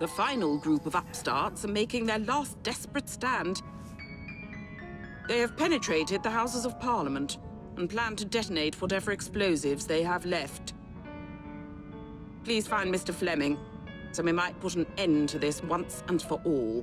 The final group of upstarts are making their last desperate stand. They have penetrated the Houses of Parliament and plan to detonate whatever explosives they have left. Please find Mr. Fleming, so we might put an end to this once and for all.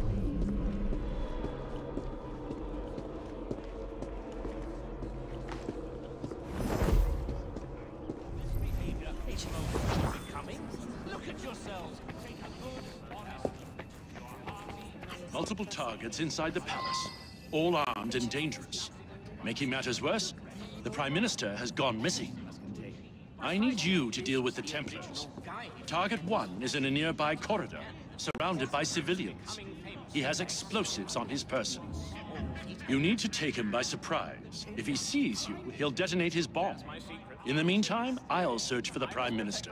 targets inside the palace, all armed and dangerous. Making matters worse, the Prime Minister has gone missing. I need you to deal with the Templars. Target one is in a nearby corridor surrounded by civilians. He has explosives on his person. You need to take him by surprise. If he sees you, he'll detonate his bomb. In the meantime, I'll search for the Prime Minister.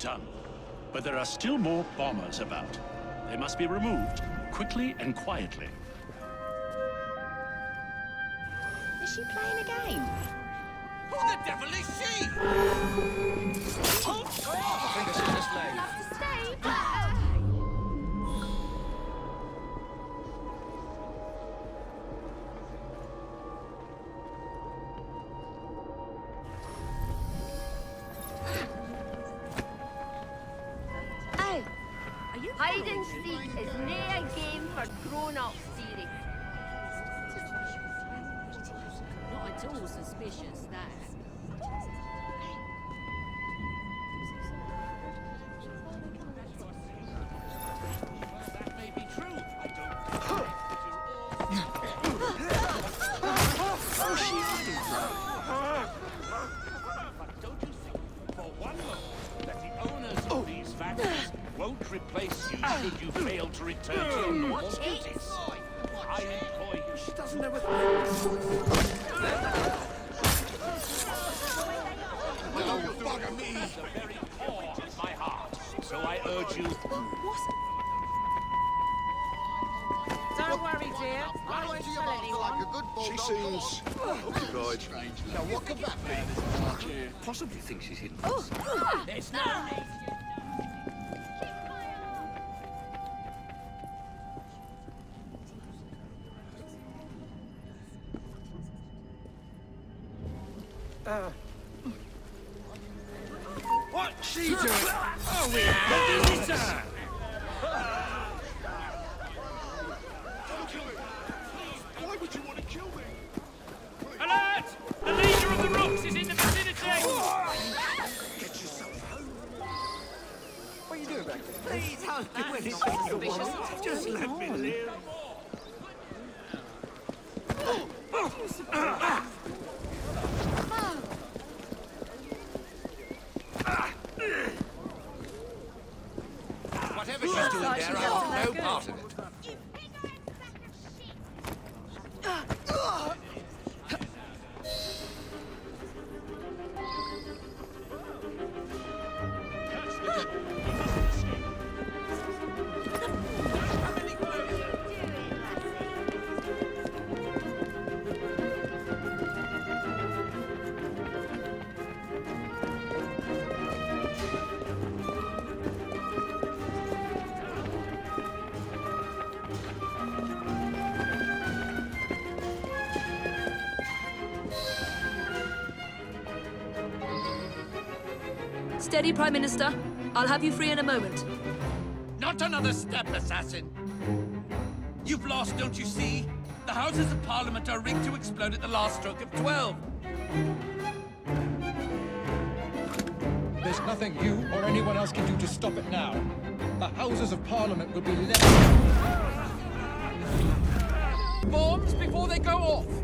done. But there are still more bombers about. They must be removed, quickly and quietly. Is she playing a game? Who the devil is she? oh, I think I should just leg. Hide and seek is nae a game for grown-ups, dearie. Not at all suspicious, that. Won't replace you should you fail to return to your normal duties? I employ you. She doesn't know bugger me! The very core of my heart. So I urge you, Don't worry, dear. I won't tell anyone. She seems occupied. Now, what could that be? Possibly thinks she's hidden. Oh, ah! there's no need. She doing? Oh, we have visitor! Why would you want to kill me? Alert! The leader of the rooks is in the vicinity! Get yourself home. What are you doing back there? Please do anything. Just let me live. Steady, Prime Minister. I'll have you free in a moment. Not another step, assassin! You've lost, don't you see? The Houses of Parliament are rigged to explode at the last stroke of 12. There's nothing you or anyone else can do to stop it now. The Houses of Parliament will be left. Bombs before they go off!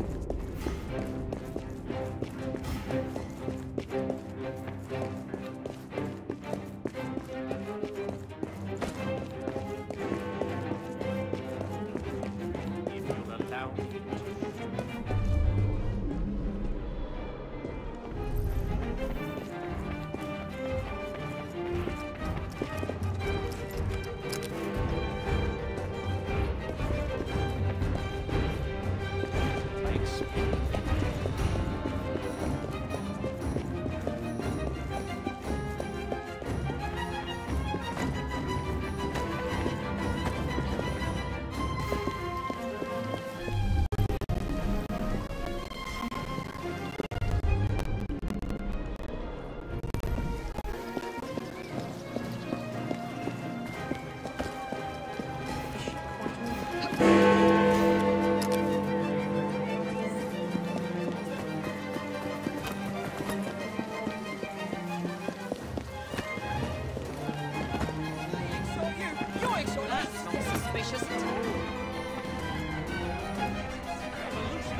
Suspicious all.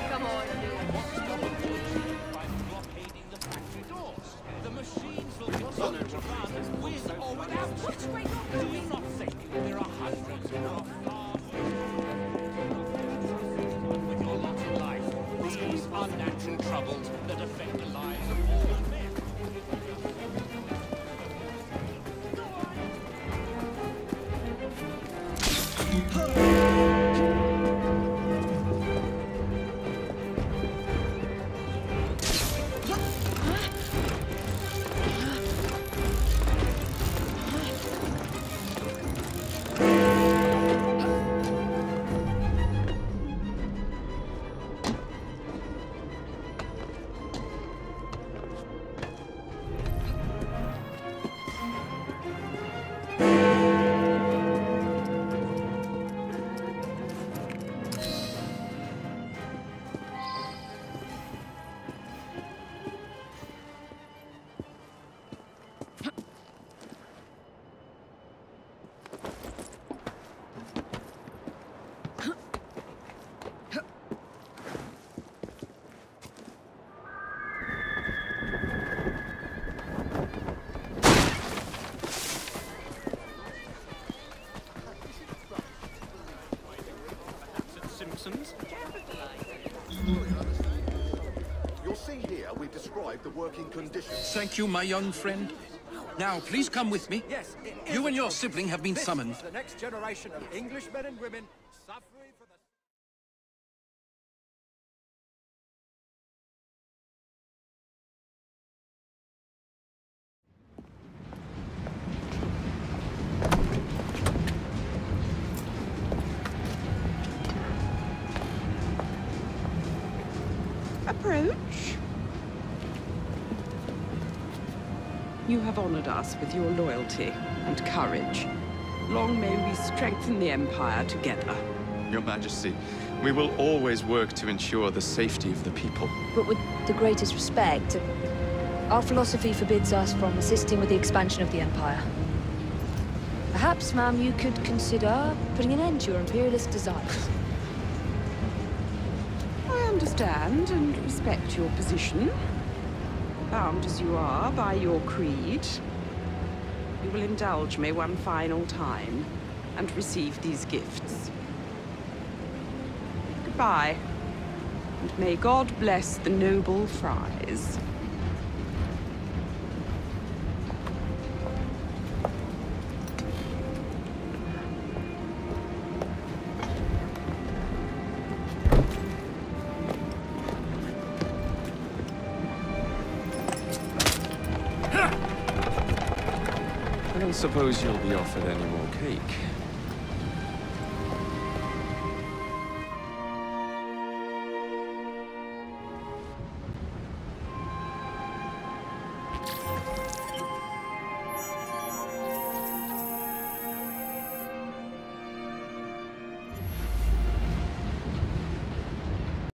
Come on, the factory doors. The machines will continue to run with or without you. Do you not think there are hundreds who are far worse with your lot in life? These are natural troubles that affect the lives of all men. You'll see here we've described the working conditions. Thank you, my young friend. Now, please come with me. Yes, You and your sibling have been This summoned. the next generation of Englishmen and women suffering Approach. You have honored us with your loyalty and courage. Long may we strengthen the Empire together. Your Majesty, we will always work to ensure the safety of the people. But with the greatest respect, our philosophy forbids us from assisting with the expansion of the Empire. Perhaps, ma'am, you could consider putting an end to your imperialist desires. Understand and respect your position. Bound as you are by your creed, you will indulge me one final time and receive these gifts. Goodbye, and may God bless the noble Fryes. I don't suppose you'll be offered any more cake.